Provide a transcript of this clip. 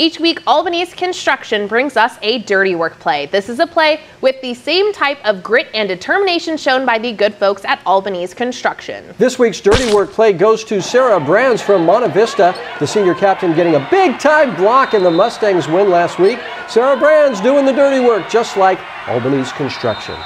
Each week, Albanese Construction brings us a dirty work play. This is a play with the same type of grit and determination shown by the good folks at Albanese Construction. This week's dirty work play goes to Sarah Brans from Monte Vista, the senior captain getting a big time block in the Mustangs win last week. Sarah Brans doing the dirty work just like Albanese Construction.